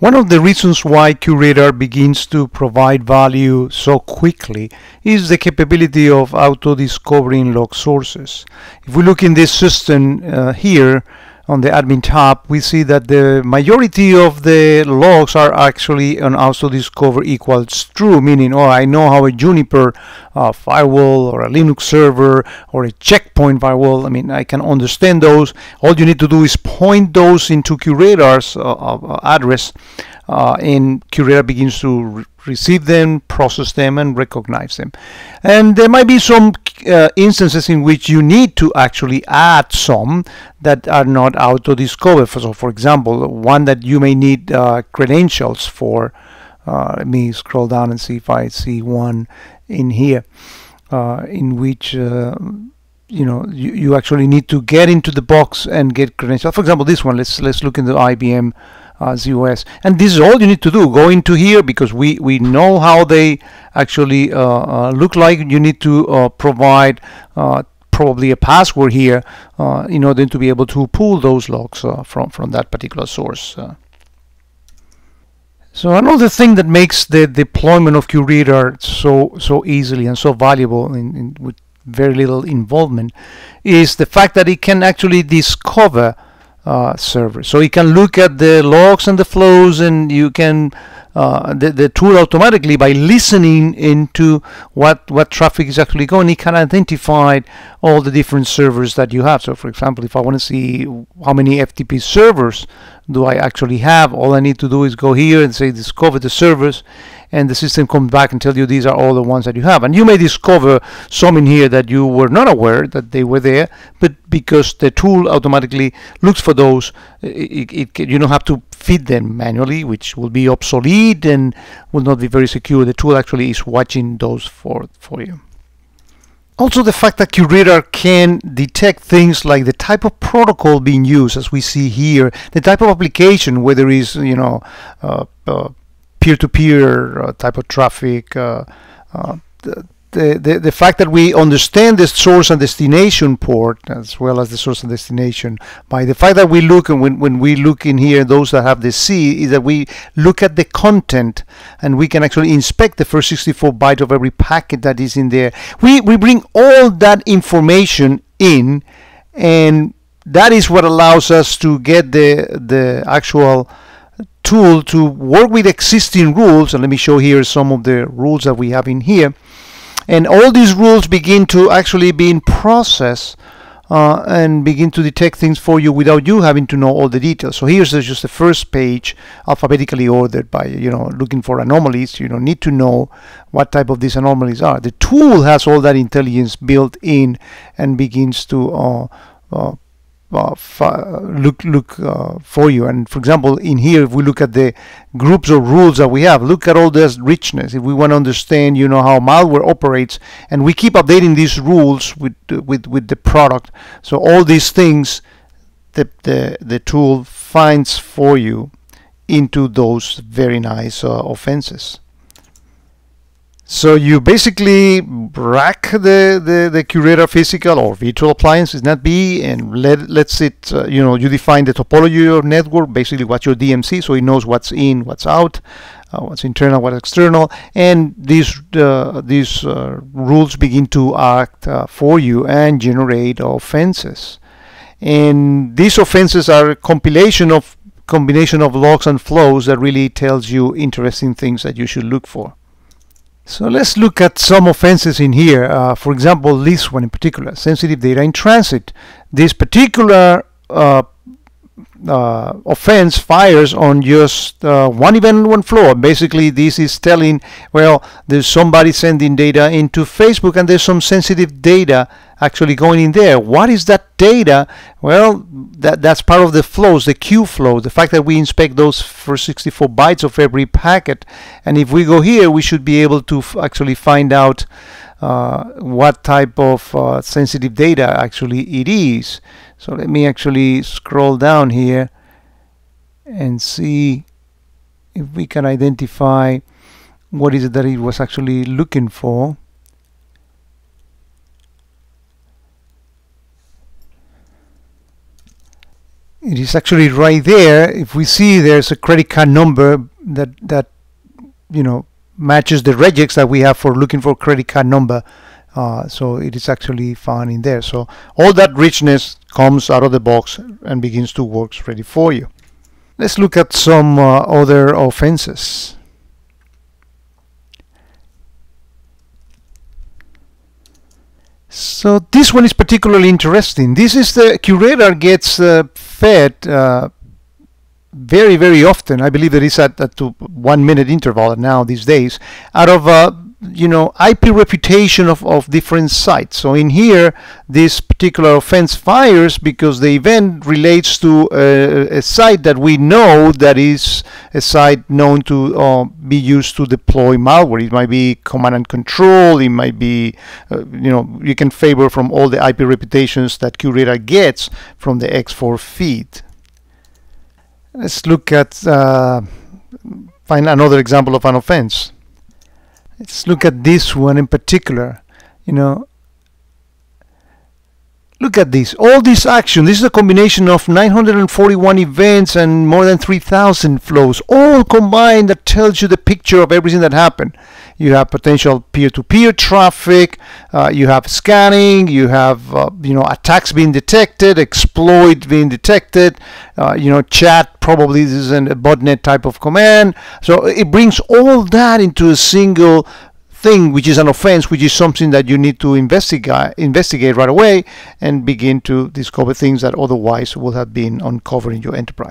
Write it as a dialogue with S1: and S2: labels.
S1: One of the reasons why QRadar begins to provide value so quickly is the capability of auto-discovering log sources. If we look in this system uh, here, on the admin tab, we see that the majority of the logs are actually on auto discover equals true, meaning, oh, I know how a Juniper uh, firewall or a Linux server or a Check Point firewall, I mean, I can understand those. All you need to do is point those into QRadar's uh, uh address uh, and QRadar begins to re receive them, process them, and recognize them. And there might be some uh, instances in which you need to actually add some that are not auto-discovered. So, for example, one that you may need uh, credentials for. Uh, let me scroll down and see if I see one in here, uh, in which uh, you know you, you actually need to get into the box and get credentials. For example, this one. Let's let's look into IBM uh, z/OS. And this is all you need to do. Go into here because we, we know how they actually uh, uh, look like. You need to uh, provide uh, probably a password here uh, in order to be able to pull those logs from, from that particular source. So another thing that makes the deployment of QRadar so so easily and so valuable in, in, with very little involvement is the fact that it can actually discover uh, server. So you can look at the logs and the flows and you can uh, the, the tool automatically by listening into what what traffic is actually going it can identify all the different servers that you have so for example if I want to see how many FTP servers do I actually have all I need to do is go here and say discover the servers and the system comes back and tell you these are all the ones that you have. And you may discover some in here that you were not aware that they were there, but because the tool automatically looks for those, it, it, you don't have to feed them manually, which will be obsolete and will not be very secure. The tool actually is watching those for, for you. Also the fact that QRadar can detect things like the type of protocol being used, as we see here, the type of application, whether it's, you know, uh, uh, peer-to-peer -peer, uh, type of traffic. Uh, uh, the, the, fact that we understand the source and destination port as well as the source and destination by the fact that we look and when, when we look in here those that have the C is that we look at the content and we can actually inspect the first 64 byte of every packet that is in there. We, we bring all that information in and that is what allows us to get the the actual tool to work with existing rules. And let me show here some of the rules that we have in here and all these rules begin to actually being processed uh, and begin to detect things for you without you having to know all the details. So here's just the first page alphabetically ordered by you know looking for anomalies. You don't need to know what type of these anomalies are. The tool has all that intelligence built in and begins to uh, uh, look look uh, for you. And for example, in here, if we look at the groups of rules that we have, look at all this richness. If we want to understand, you know, how malware operates, and we keep updating these rules with with with the product. So all these things, the the the tool finds for you into those very nice uh, offenses. So you basically rack the, the, the QRadar physical or virtual appliance is NetB and let, lets it, uh, you know, you define the topology of your network, basically what's your DMZ, so it knows what's in, what's out, uh, what's internal, what's external, and these, uh, these uh, rules begin to act uh, for you and generate offenses. And these offenses are a compilation of combination of logs and flows that really tells you interesting things that you should look for. So let's look at some offenses in here. Uh, for example, this one in particular, sensitive data in transit. This particular uh, uh, offense fires on just uh, one event one flow. Basically, this is telling, well, there's somebody sending data into Facebook and there's some sensitive data actually going in there. What is that data? Well, that, that's part of the flows, the QFlow, the fact that we inspect those for 64 bytes of every packet. And if we go here, we should be able to actually find out what type of uh, sensitive data actually it is. So let me actually scroll down here and see if we can identify what is it that it was actually looking for. it is actually right there if we see there's a credit card number that that you know matches the regex that we have for looking for credit card number uh, so it is actually found in there. So all that richness comes out of the box and begins to work ready for you. Let's look at some uh, other offenses. So this one is particularly interesting. This is the QRadar gets uh, fed uh, very, very often. I believe that it's at, at one minute interval now these days out of uh, you know IP reputation of, of different sites. So in here this particular offense fires because the event relates to a, a site that we know that is a site known to uh, be used to deploy malware. It might be command and control. It might be uh, you know you can favor from all the IP reputations that QRadar gets from the X-Force feed let's look at uh, find another example of an offense. Let's look at this one in particular. You know look at this. All this action this is a combination of 941 events and more than 3000 flows all combined that tells you the picture of everything that happened. You have potential peer-to-peer -peer traffic uh, you have scanning you have uh, you know attacks being detected exploit being detected uh, you know chat probably this is a botnet type of command. So it brings all that into a single thing which is an offense which is something that you need to investigate investigate right away and begin to discover things that otherwise would have been uncovered in your enterprise